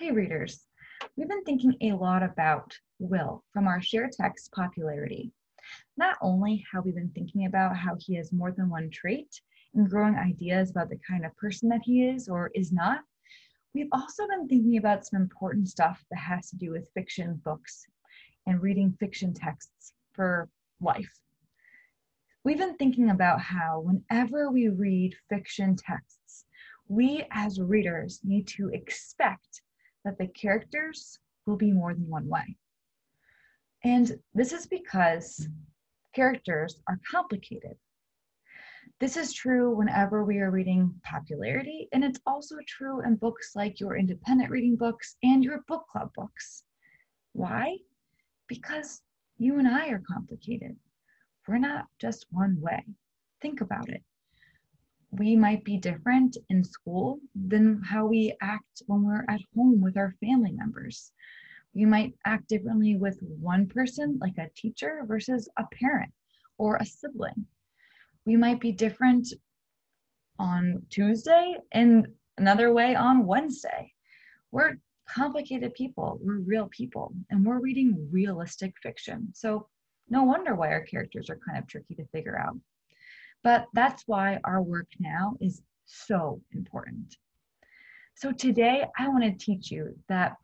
Hey readers, we've been thinking a lot about Will from our share text popularity. Not only have we been thinking about how he has more than one trait and growing ideas about the kind of person that he is or is not, we've also been thinking about some important stuff that has to do with fiction books and reading fiction texts for life. We've been thinking about how whenever we read fiction texts, we as readers need to expect that the characters will be more than one way. And this is because characters are complicated. This is true whenever we are reading popularity, and it's also true in books like your independent reading books and your book club books. Why? Because you and I are complicated. We're not just one way. Think about it we might be different in school than how we act when we're at home with our family members. We might act differently with one person, like a teacher, versus a parent or a sibling. We might be different on Tuesday and another way on Wednesday. We're complicated people, we're real people, and we're reading realistic fiction. So, no wonder why our characters are kind of tricky to figure out. But that's why our work now is so important. So today I want to teach you that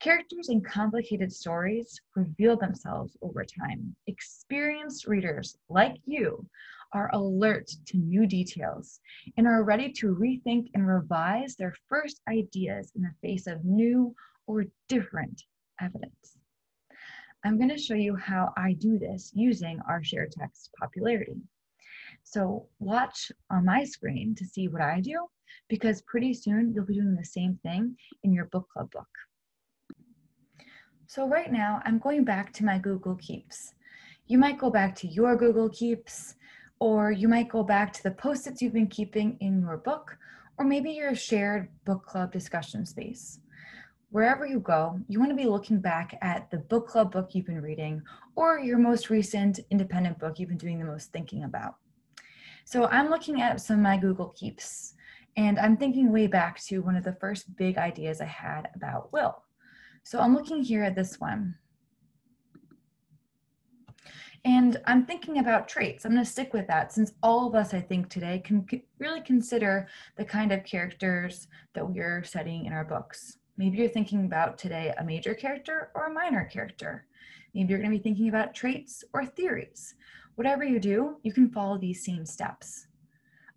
characters in complicated stories reveal themselves over time. Experienced readers like you are alert to new details and are ready to rethink and revise their first ideas in the face of new or different evidence. I'm going to show you how I do this using our share text popularity. So watch on my screen to see what I do because pretty soon you'll be doing the same thing in your book club book. So right now I'm going back to my Google Keeps. You might go back to your Google Keeps or you might go back to the post-its you've been keeping in your book or maybe your shared book club discussion space. Wherever you go, you want to be looking back at the book club book you've been reading or your most recent independent book you've been doing the most thinking about. So I'm looking at some of my Google Keeps and I'm thinking way back to one of the first big ideas I had about Will. So I'm looking here at this one. And I'm thinking about traits. I'm going to stick with that since all of us, I think, today can really consider the kind of characters that we're studying in our books. Maybe you're thinking about today a major character or a minor character. Maybe you're going to be thinking about traits or theories. Whatever you do, you can follow these same steps.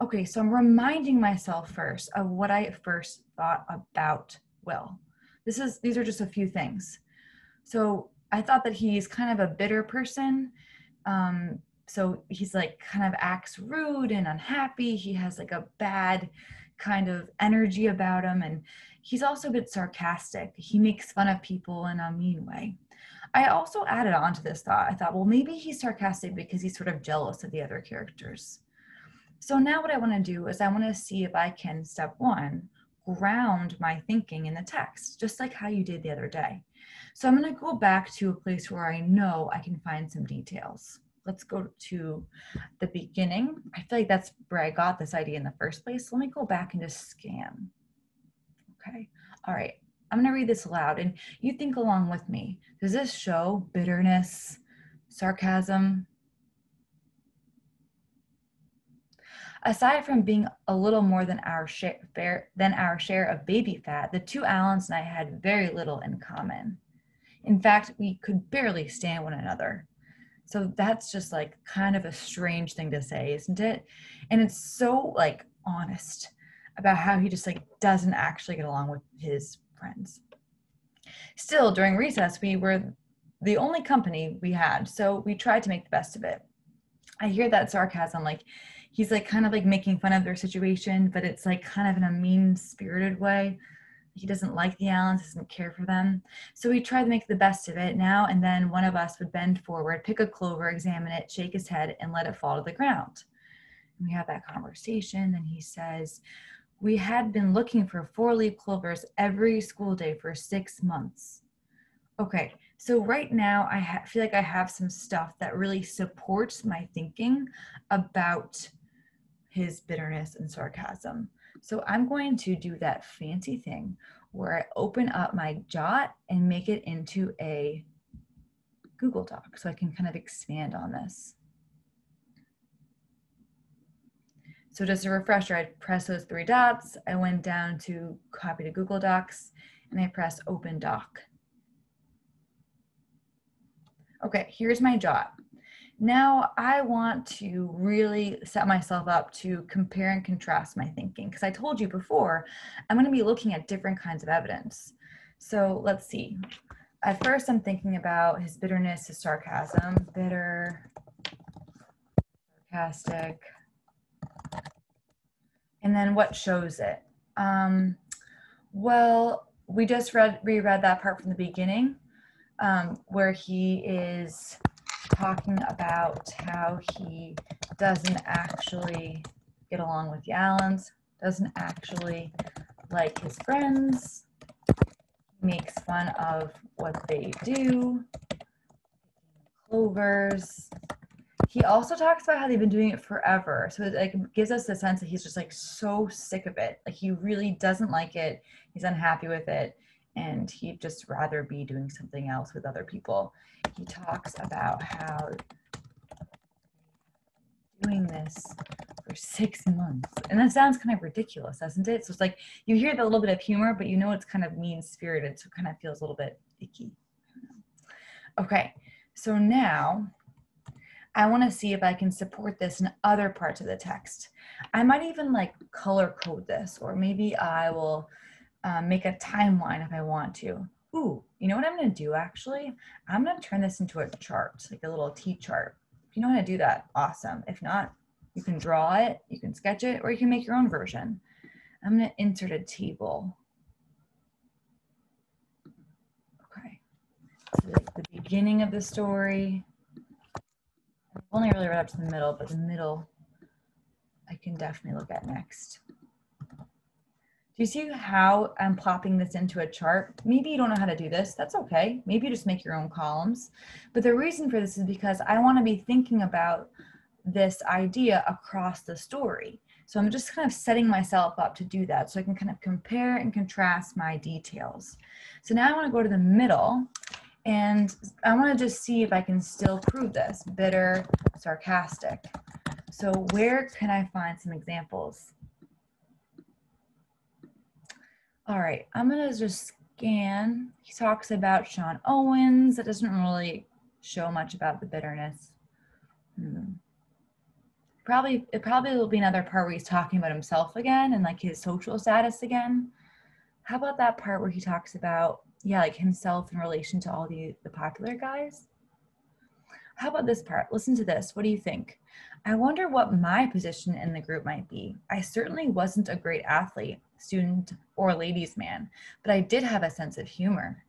Okay, so I'm reminding myself first of what I first thought about Will. This is these are just a few things. So I thought that he's kind of a bitter person. Um, so he's like kind of acts rude and unhappy. He has like a bad kind of energy about him, and he's also a bit sarcastic. He makes fun of people in a mean way. I also added on to this thought. I thought, well, maybe he's sarcastic because he's sort of jealous of the other characters. So now what I want to do is I want to see if I can, step one, ground my thinking in the text, just like how you did the other day. So I'm going to go back to a place where I know I can find some details. Let's go to the beginning. I feel like that's where I got this idea in the first place. Let me go back and just scan. All right. I'm going to read this aloud and you think along with me. Does this show bitterness, sarcasm? Aside from being a little more than our share than our share of baby fat, the two Allens and I had very little in common. In fact, we could barely stand one another. So that's just like kind of a strange thing to say, isn't it? And it's so like honest about how he just like doesn't actually get along with his friends. Still, during recess, we were the only company we had, so we tried to make the best of it. I hear that sarcasm, like he's like kind of like making fun of their situation, but it's like kind of in a mean spirited way. He doesn't like the Allens, doesn't care for them. So we tried to make the best of it. Now and then one of us would bend forward, pick a clover, examine it, shake his head, and let it fall to the ground. And we have that conversation, and he says, we had been looking for four leaf clovers every school day for six months. Okay, so right now I feel like I have some stuff that really supports my thinking about his bitterness and sarcasm. So I'm going to do that fancy thing where I open up my jot and make it into a Google Doc so I can kind of expand on this. So just a refresher, I press those three dots. I went down to copy to Google Docs and I press open doc. Okay, here's my jot. Now I want to really set myself up to compare and contrast my thinking because I told you before, I'm going to be looking at different kinds of evidence. So let's see. At first, I'm thinking about his bitterness, his sarcasm, bitter, sarcastic, and then what shows it? Um, well, we just read reread that part from the beginning um, where he is talking about how he doesn't actually get along with the Allens, doesn't actually like his friends, makes fun of what they do, clovers, he also talks about how they've been doing it forever. So it like gives us the sense that he's just like so sick of it. Like he really doesn't like it. He's unhappy with it. And he'd just rather be doing something else with other people. He talks about how doing this for six months. And that sounds kind of ridiculous, doesn't it? So it's like you hear the little bit of humor, but you know it's kind of mean spirited. So it kind of feels a little bit icky. Okay, so now I want to see if I can support this in other parts of the text. I might even like color code this, or maybe I will um, make a timeline if I want to. Ooh, you know what I'm going to do actually? I'm going to turn this into a chart, like a little T chart. If you know how to do that, awesome. If not, you can draw it, you can sketch it, or you can make your own version. I'm going to insert a table. Okay, so the beginning of the story, only really read up to the middle, but the middle I can definitely look at next. Do you see how I'm plopping this into a chart? Maybe you don't know how to do this. That's okay. Maybe you just make your own columns. But the reason for this is because I want to be thinking about this idea across the story. So I'm just kind of setting myself up to do that so I can kind of compare and contrast my details. So now I want to go to the middle and I want to just see if I can still prove this bitter, sarcastic. So, where can I find some examples? All right, I'm going to just scan. He talks about Sean Owens. That doesn't really show much about the bitterness. Hmm. Probably, it probably will be another part where he's talking about himself again and like his social status again. How about that part where he talks about yeah, like himself in relation to all the the popular guys. How about this part? Listen to this. What do you think? I wonder what my position in the group might be. I certainly wasn't a great athlete, student, or ladies' man, but I did have a sense of humor.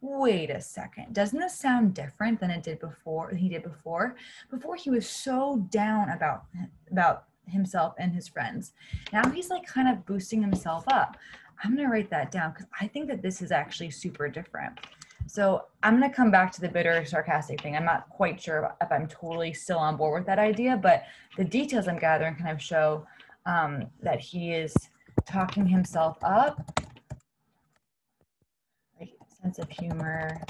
Wait a second. Doesn't this sound different than it did before? He did before. Before he was so down about about himself and his friends. Now he's like kind of boosting himself up. I'm going to write that down because I think that this is actually super different. So I'm going to come back to the bitter sarcastic thing. I'm not quite sure if I'm totally still on board with that idea, but the details I'm gathering kind of show um, that he is talking himself up, like sense of humor.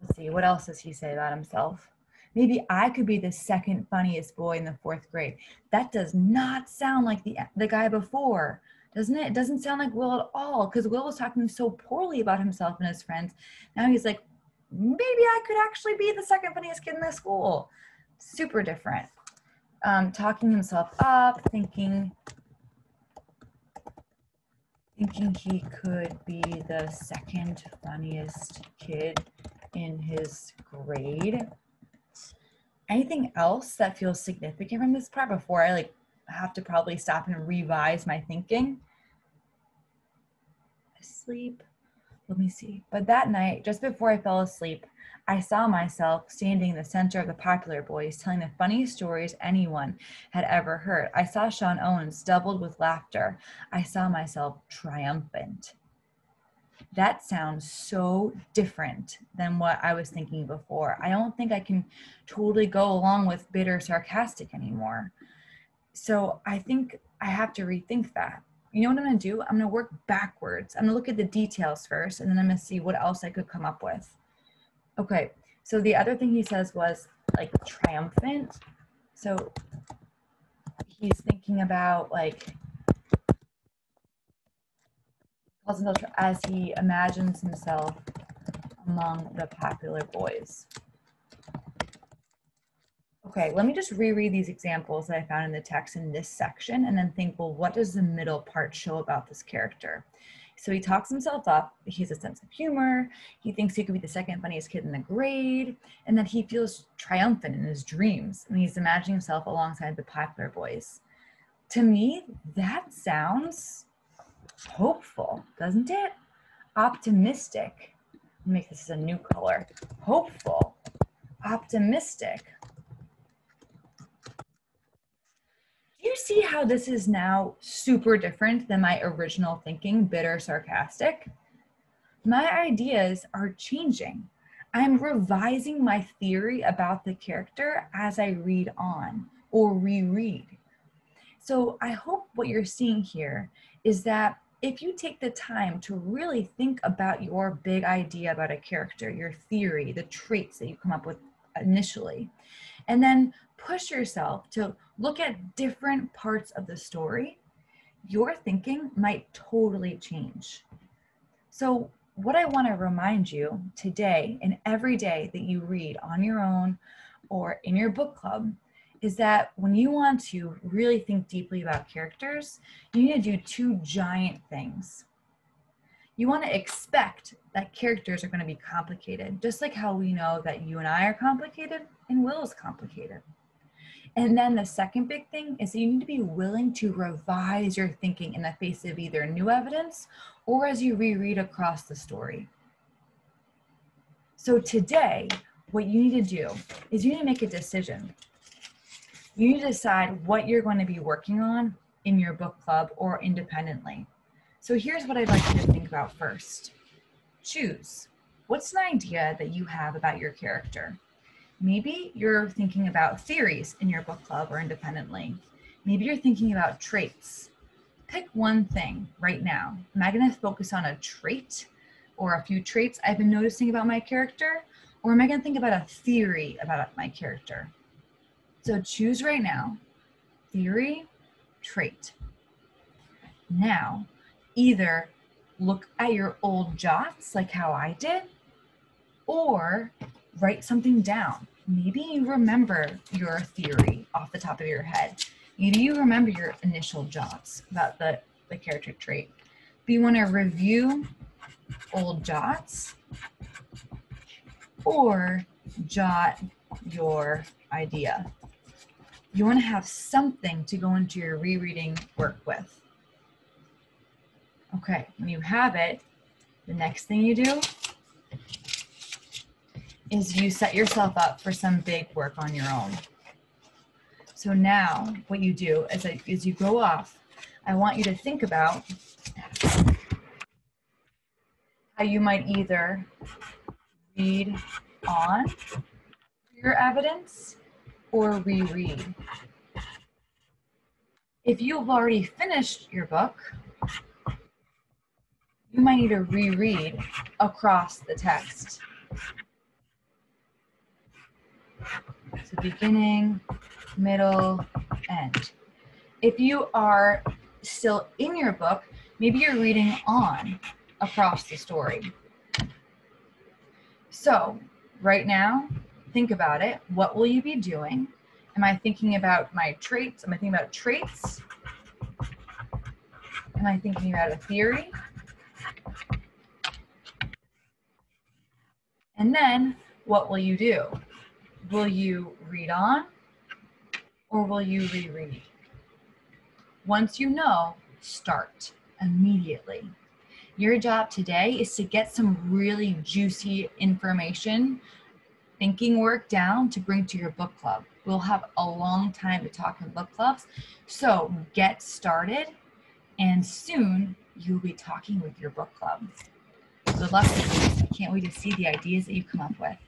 Let's see, what else does he say about himself? Maybe I could be the second funniest boy in the fourth grade. That does not sound like the the guy before doesn't it? It doesn't sound like Will at all because Will was talking so poorly about himself and his friends. Now he's like, maybe I could actually be the second funniest kid in the school. Super different. Um, talking himself up, thinking, thinking he could be the second funniest kid in his grade. Anything else that feels significant from this part before I like have to probably stop and revise my thinking. Sleep. Let me see. But that night, just before I fell asleep, I saw myself standing in the center of the popular boys, telling the funniest stories anyone had ever heard. I saw Sean Owens doubled with laughter. I saw myself triumphant. That sounds so different than what I was thinking before. I don't think I can totally go along with bitter sarcastic anymore so I think I have to rethink that. you know what I'm gonna do? I'm gonna work backwards. I'm gonna look at the details first and then I'm gonna see what else I could come up with. Okay, so the other thing he says was like triumphant. So he's thinking about like as he imagines himself among the popular boys. Okay, let me just reread these examples that I found in the text in this section and then think, well, what does the middle part show about this character? So he talks himself up, he has a sense of humor, he thinks he could be the second funniest kid in the grade, and that he feels triumphant in his dreams and he's imagining himself alongside the popular boys. To me, that sounds hopeful, doesn't it? Optimistic. Make this a new color. Hopeful, optimistic. Do you see how this is now super different than my original thinking, bitter, sarcastic? My ideas are changing. I'm revising my theory about the character as I read on or reread. So I hope what you're seeing here is that if you take the time to really think about your big idea about a character, your theory, the traits that you come up with initially, and then push yourself to look at different parts of the story, your thinking might totally change. So, what I want to remind you today and every day that you read on your own or in your book club is that when you want to really think deeply about characters, you need to do two giant things. You want to expect that characters are going to be complicated, just like how we know that you and I are complicated and Will is complicated. And then the second big thing is that you need to be willing to revise your thinking in the face of either new evidence or as you reread across the story. So today, what you need to do is you need to make a decision you need to decide what you're going to be working on in your book club or independently. So here's what I'd like you to think about first. Choose. What's an idea that you have about your character? Maybe you're thinking about theories in your book club or independently. Maybe you're thinking about traits. Pick one thing right now. Am I going to focus on a trait or a few traits I've been noticing about my character? Or am I going to think about a theory about my character? So choose right now theory, trait. Now, either look at your old jots like how I did, or write something down. Maybe you remember your theory off the top of your head. Maybe you remember your initial jots about the, the character trait. But you want to review old jots or jot your idea you want to have something to go into your rereading work with. Okay, when you have it, the next thing you do is you set yourself up for some big work on your own. So now what you do is as you go off, I want you to think about how you might either read on your evidence or reread. If you've already finished your book, you might need to reread across the text. So beginning, middle, end. If you are still in your book, maybe you're reading on across the story. So right now, think about it. What will you be doing? Am I thinking about my traits? Am I thinking about traits? Am I thinking about a theory? And then what will you do? Will you read on or will you reread? Once you know, start immediately. Your job today is to get some really juicy information thinking work down to bring to your book club. We'll have a long time to talk in book clubs. So get started, and soon you'll be talking with your book club. Good luck. I can't wait to see the ideas that you come up with.